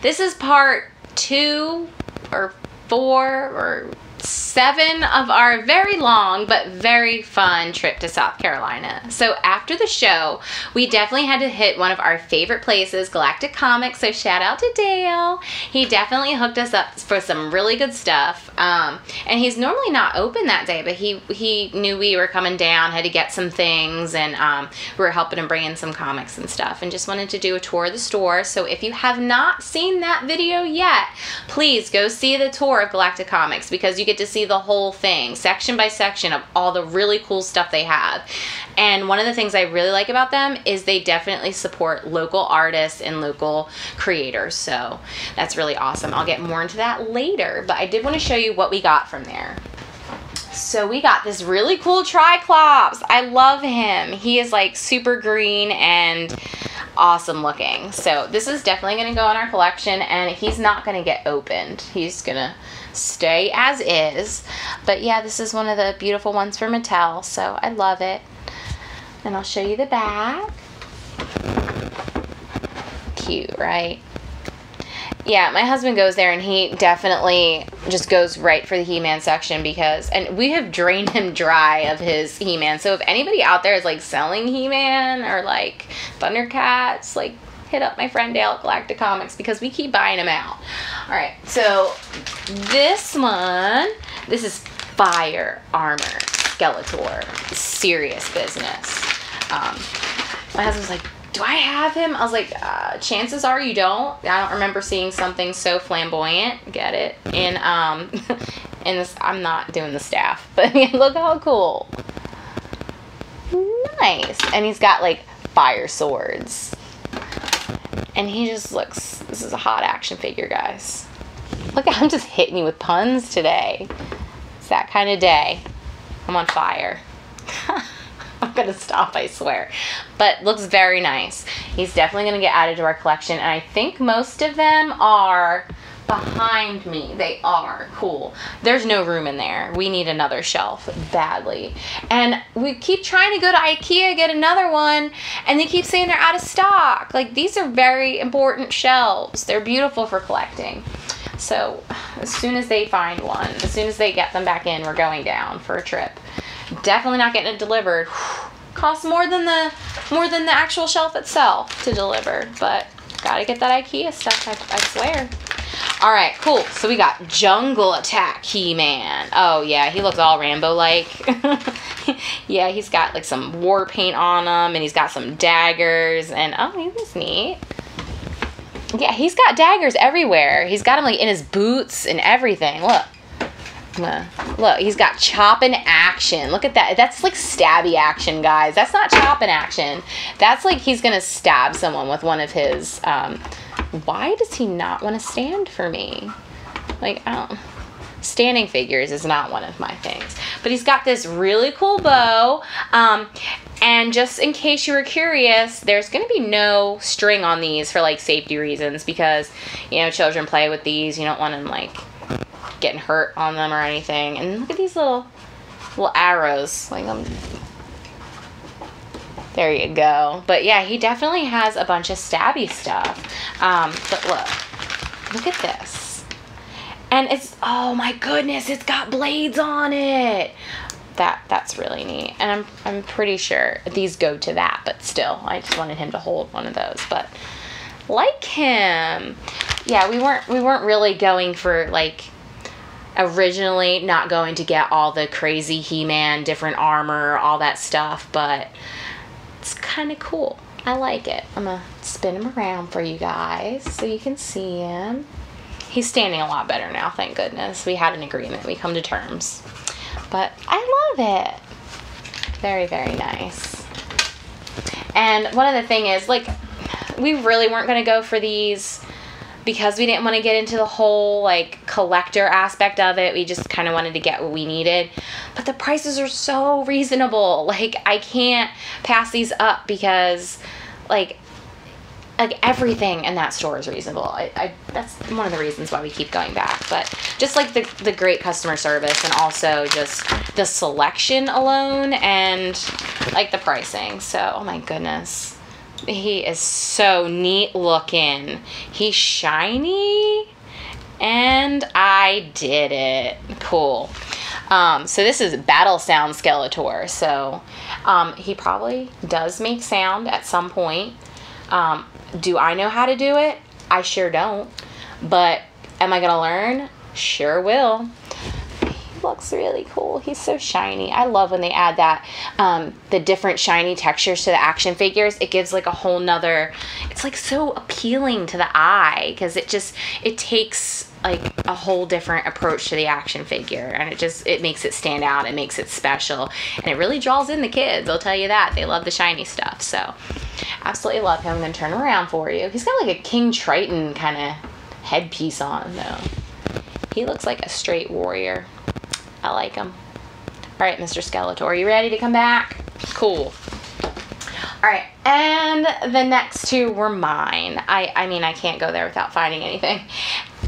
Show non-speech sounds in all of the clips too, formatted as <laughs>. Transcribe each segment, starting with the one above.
This is part two or four or seven of our very long but very fun trip to South Carolina. So after the show, we definitely had to hit one of our favorite places, Galactic Comics. So shout out to Dale. He definitely hooked us up for some really good stuff. Um, and he's normally not open that day, but he he knew we were coming down, had to get some things, and um, we were helping him bring in some comics and stuff, and just wanted to do a tour of the store. So if you have not seen that video yet, please go see the tour of Galactic Comics because you get to see the whole thing, section by section of all the really cool stuff they have. And one of the things I really like about them is they definitely support local artists and local creators. So that's really awesome. I'll get more into that later, but I did want to show you what we got from there. So we got this really cool Tri-Klops. I love him. He is like super green and awesome looking. So this is definitely going to go in our collection and he's not going to get opened. He's going to stay as is. But yeah, this is one of the beautiful ones for Mattel. So I love it. And I'll show you the back. Cute, right? Yeah, my husband goes there and he definitely just goes right for the He Man section because, and we have drained him dry of his He Man. So if anybody out there is like selling He Man or like Thundercats, like hit up my friend Dale at Galactic Comics because we keep buying them out. All right, so this one, this is Fire Armor Skeletor. Serious business. Um, my husband's like, do I have him? I was like, uh, chances are you don't. I don't remember seeing something so flamboyant. Get it? And um, <laughs> and this, I'm not doing the staff, <laughs> but <laughs> look how cool. Nice, and he's got like fire swords, and he just looks. This is a hot action figure, guys. Look, I'm just hitting you with puns today. It's that kind of day. I'm on fire. I'm gonna stop, I swear. But looks very nice. He's definitely gonna get added to our collection, and I think most of them are behind me. They are cool. There's no room in there. We need another shelf badly. And we keep trying to go to IKEA get another one, and they keep saying they're out of stock. Like these are very important shelves. They're beautiful for collecting. So as soon as they find one, as soon as they get them back in, we're going down for a trip. Definitely not getting it delivered. Costs more than the more than the actual shelf itself to deliver, but gotta get that IKEA stuff. I, I swear. All right, cool. So we got Jungle Attack He-Man. Oh yeah, he looks all Rambo-like. <laughs> yeah, he's got like some war paint on him, and he's got some daggers, and oh, he neat. Yeah, he's got daggers everywhere. He's got them like in his boots and everything. Look. Look, he's got chopping action. Look at that. That's like stabby action, guys. That's not chopping action. That's like he's going to stab someone with one of his. Um, why does he not want to stand for me? Like, I don't. Standing figures is not one of my things. But he's got this really cool bow. Um, and just in case you were curious, there's going to be no string on these for like safety reasons because, you know, children play with these. You don't want them like getting hurt on them or anything. And look at these little little arrows. Like um there you go. But yeah, he definitely has a bunch of stabby stuff. Um, but look. Look at this. And it's oh my goodness, it's got blades on it. That that's really neat. And I'm I'm pretty sure these go to that, but still, I just wanted him to hold one of those. But like him. Yeah, we weren't we weren't really going for like originally not going to get all the crazy He-Man, different armor, all that stuff, but it's kind of cool. I like it. I'm gonna spin him around for you guys so you can see him. He's standing a lot better now, thank goodness. We had an agreement. We come to terms. But I love it. Very, very nice. And one other thing is, like, we really weren't to go for these because we didn't want to get into the whole like collector aspect of it we just kind of wanted to get what we needed. But the prices are so reasonable <laughs> like i can't pass these up because like like everything in that store is reasonable. I, I that's one of the reasons why we keep going back. But just like the, the great customer service and also just the selection alone and like the pricing. So oh my goodness He is so neat looking. He's shiny. And I did it. Cool. Um, so this is Battle Sound Skeletor. So um, he probably does make sound at some point. Um, do I know how to do it? I sure don't. But am I going to learn? Sure will looks really cool. He's so shiny. I love when they add that, um, the different shiny textures to the action figures. It gives like a whole nother, it's like so appealing to the eye because it just, it takes like a whole different approach to the action figure and it just it makes it stand out it makes it special and it really draws in the kids i'll tell you that they love the shiny stuff so absolutely love him i'm gonna turn him around for you he's got like a king triton kind of headpiece on though he looks like a straight warrior I like him. All right, Mr. Skeletor, are you ready to come back? Cool. All right, and the next two were mine. I, I mean, I can't go there without finding anything.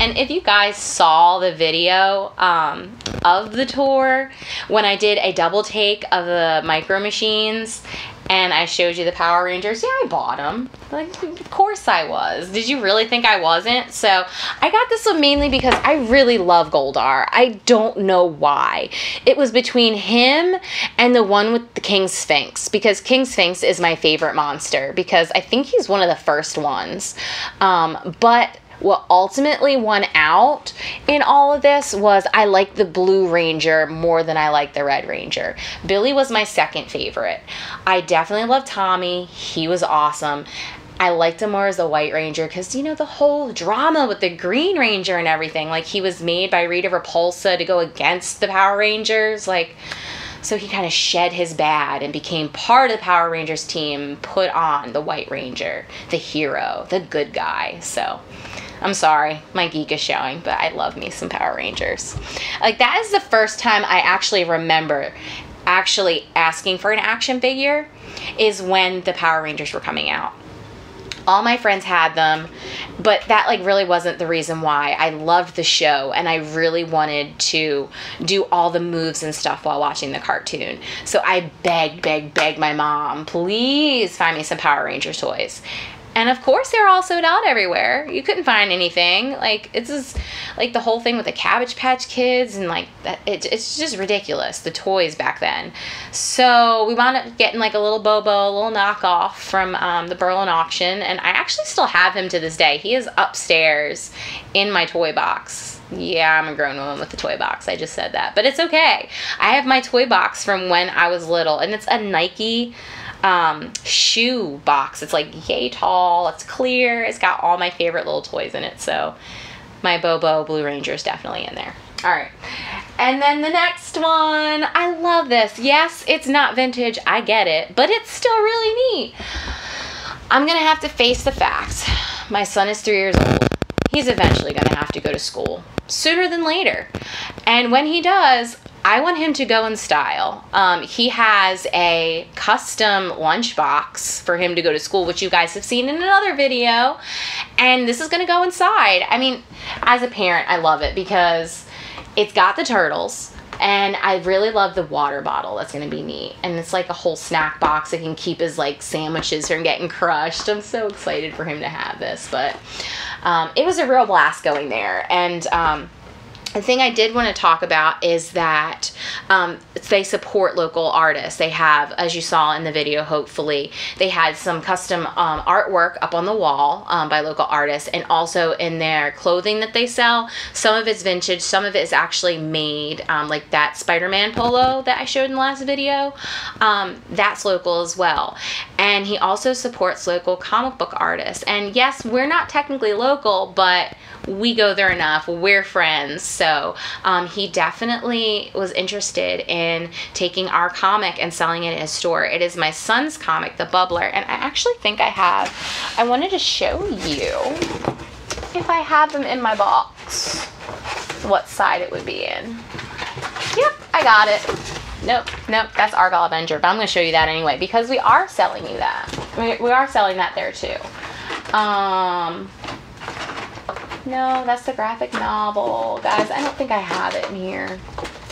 And if you guys saw the video um, of the tour, when I did a double take of the micro machines and I showed you the Power Rangers. Yeah, I bought them. Like, of course I was. Did you really think I wasn't? So I got this one mainly because I really love Goldar. I don't know why. It was between him and the one with the King Sphinx because King Sphinx is my favorite monster because I think he's one of the first ones. Um, but what ultimately won out in all of this was I like the Blue Ranger more than I like the Red Ranger. Billy was my second favorite. I definitely love Tommy. He was awesome. I liked him more as the White Ranger because, you know, the whole drama with the Green Ranger and everything. Like, he was made by Rita Repulsa to go against the Power Rangers. Like, so he kind of shed his bad and became part of the Power Rangers team, put on the White Ranger, the hero, the good guy. So I'm sorry, my geek is showing, but I love me some Power Rangers. Like that is the first time I actually remember actually asking for an action figure is when the Power Rangers were coming out. All my friends had them, but that like really wasn't the reason why. I loved the show and I really wanted to do all the moves and stuff while watching the cartoon. So I begged, begged, begged my mom, please find me some Power Rangers toys. And of course, they're all sold out everywhere. You couldn't find anything. Like it's just like the whole thing with the Cabbage Patch Kids and like that. It, it's just ridiculous. The toys back then. So we wound up getting like a little Bobo, a little knockoff from um, the Berlin auction, and I actually still have him to this day. He is upstairs in my toy box. Yeah, I'm a grown woman with a toy box. I just said that, but it's okay. I have my toy box from when I was little, and it's a Nike um, shoe box. It's like yay tall. It's clear. It's got all my favorite little toys in it. So my Bobo Blue Ranger is definitely in there. All right. And then the next one. I love this. Yes, it's not vintage. I get it. But it's still really neat. I'm going to have to face the facts. My son is three years old. He's eventually going to have to go to school sooner than later. And when he does, I want him to go in style. Um, he has a custom lunchbox for him to go to school, which you guys have seen in another video. And this is going to go inside. I mean, as a parent, I love it because it's got the turtles. And I really love the water bottle. That's going to be neat. And it's like a whole snack box that can keep his like sandwiches from getting crushed. I'm so excited for him to have this. But um, it was a real blast going there. And um, the thing I did want to talk about is that um, they support local artists. They have, as you saw in the video, hopefully, they had some custom um, artwork up on the wall um, by local artists, and also in their clothing that they sell. Some of it's vintage, some of it is actually made, um, like that Spider Man polo that I showed in the last video. Um, that's local as well. And he also supports local comic book artists. And yes, we're not technically local, but we go there enough. We're friends. So um, he definitely was interested in taking our comic and selling it in his store. It is my son's comic, The Bubbler, and I actually think I have. I wanted to show you if I have them in my box, what side it would be in. Yep, I got it. Nope, nope, that's Argyle Avenger, but I'm going to show you that anyway because we are selling you that. We, are selling that there too. Um, no, that's the graphic novel. Guys, I don't think I have it in here.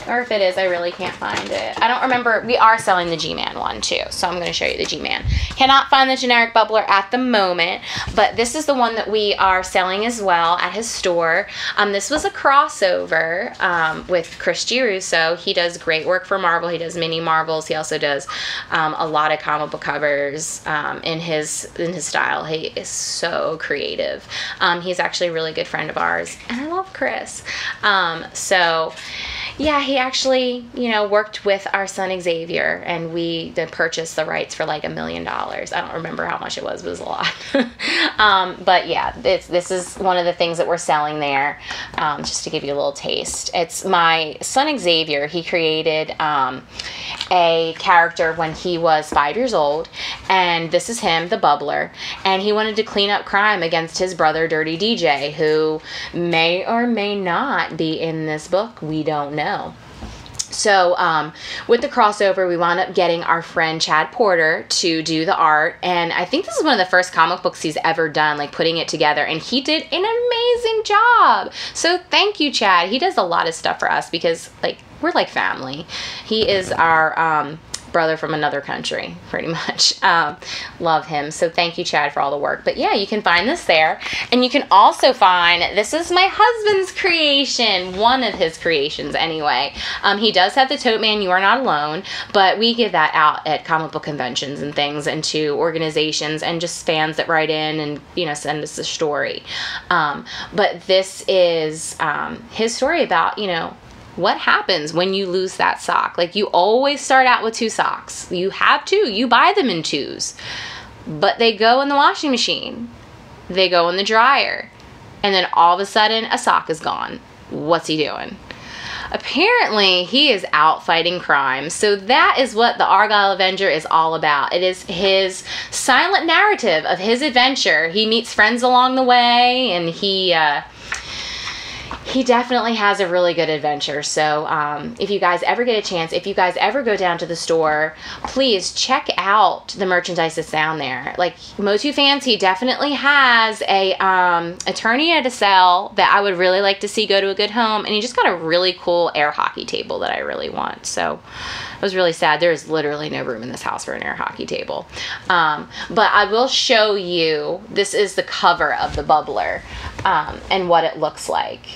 Or if it is, I really can't find it. I don't remember. We are selling the G-Man one too, so I'm going to show you the G-Man. Cannot find the generic bubbler at the moment, but this is the one that we are selling as well at his store. Um, this was a crossover um, with Chris Giarrusso. He does great work for Marvel. He does mini Marvels. He also does um, a lot of comic book covers um, in his in his style. He is so creative. Um, he's actually a really good friend of ours, and I love Chris. Um, so yeah, he actually, you know, worked with our son Xavier, and we did purchase the rights for like a million dollars. I don't remember how much it was, it was a lot. <laughs> um, but yeah, this this is one of the things that we're selling there, um, just to give you a little taste. It's my son Xavier. He created um, a character when he was five years old, and this is him, the bubbler, and he wanted to clean up crime against his brother, Dirty DJ, who may or may not be in this book. We don't know know. So, um, with the crossover, we wound up getting our friend Chad Porter to do the art. And I think this is one of the first comic books he's ever done, like putting it together. And he did an amazing job. So, thank you, Chad. He does a lot of stuff for us because, like, we're like family. He is our, um, brother from another country, pretty much. <laughs> Um, love him. So thank you, Chad, for all the work. But yeah, you can find this there. And you can also find this is my husband's creation, one of his creations anyway. Um, he does have the Toteman, You Are Not Alone, but we give that out at comic book conventions and things and to organizations and just fans that write in and, you know, send us a story. Um, but this is um, his story about, you know, what happens when you lose that sock? Like you always start out with two socks. You have two, you buy them in twos, but they go in the washing machine, they go in the dryer, and then all of a sudden a sock is gone. What's he doing? Apparently, he is out fighting crime. So, that is what the Argyle Avenger is all about. It is his silent narrative of his adventure. He meets friends along the way and he, uh, he definitely has a really good adventure. So, um, if you guys ever get a chance, if you guys ever go down to the store, please check out the merchandise that's down there. Like Motu fans, he definitely has a um, Eternia to sell that I would really like to see go to a good home, and he just got a really cool air hockey table that I really want. So, I was really sad. There is literally no room in this house for an air hockey table. Um, but I will show you. This is the cover of the bubbler um, and what it looks like.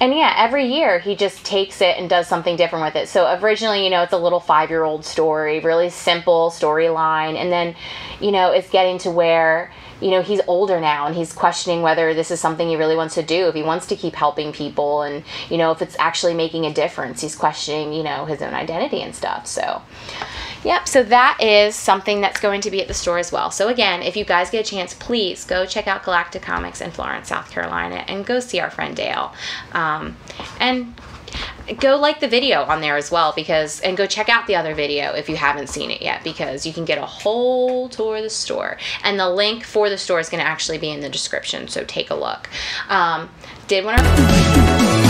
And yeah, every year he just takes it and does something different with it. So originally, you know, it's a little five year old story, really simple storyline. And then, you know, it's getting to where, you know, he's older now and he's questioning whether this is something he really wants to do, if he wants to keep helping people and, you know, if it's actually making a difference. He's questioning, you know, his own identity and stuff. So, Yep, so that is something that's going to be at the store as well. So again, if you guys get a chance, please go check out Galactic Comics in Florence, South Carolina, and go see our friend Dale. Um, and go like the video on there as well because and go check out the other video if you haven't seen it yet because you can get a whole tour of the store and the link for the store is going to actually be in the description so take a look um, did want to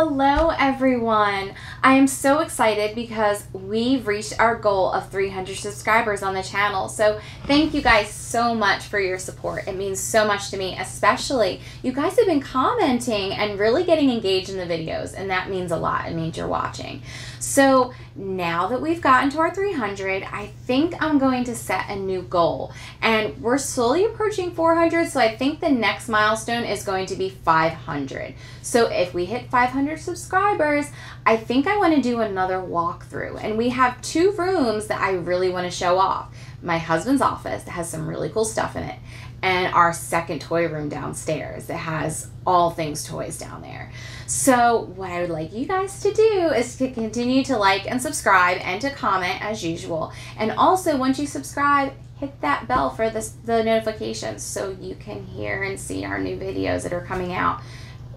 Hello everyone! I am so excited because we've reached our goal of 300 subscribers on the channel. So thank you guys so much for your support. It means so much to me, especially you guys have been commenting and really getting engaged in the videos and that means a lot. It means you're watching. So now that we've gotten to our 300, I think I'm going to set a new goal. And we're slowly approaching 400, so I think the next milestone is going to be 500. So if we hit 500 subscribers, I think I want to do another walkthrough. And we have two rooms that I really want to show off. My husband's office that has some really cool stuff in it, and our second toy room downstairs that has all things toys down there. So, what I would like you guys to do is to continue to like and subscribe and to comment as usual. And also, once you subscribe, hit that bell for this, the notifications so you can hear and see our new videos that are coming out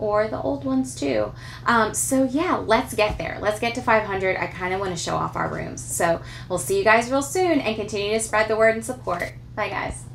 or the old ones too. Um, so yeah, let's get there. Let's get to 500. I kind of want to show off our rooms. So we'll see you guys real soon and continue to spread the word and support. Bye guys.